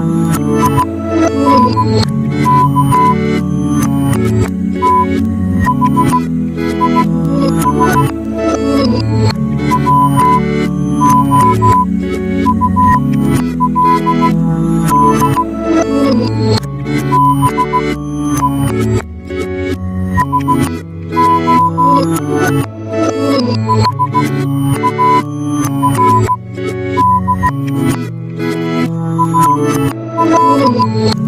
Oh, my you